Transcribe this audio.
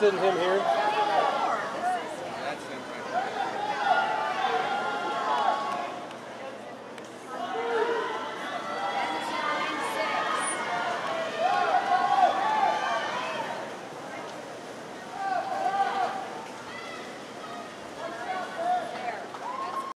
interested in him here?